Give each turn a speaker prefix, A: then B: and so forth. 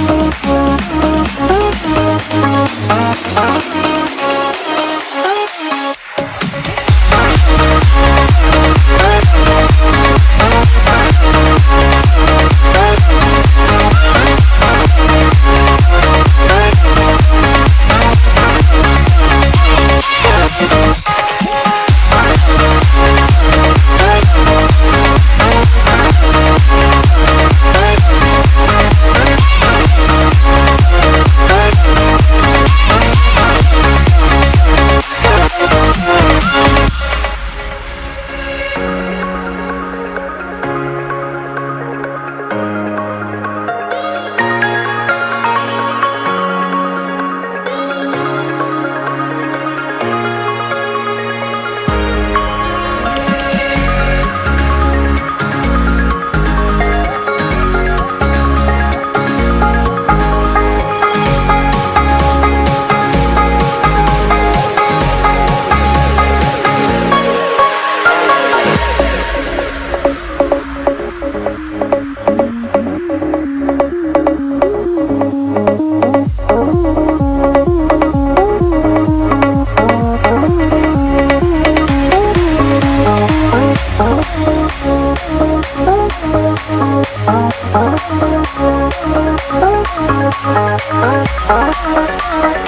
A: Oh. Música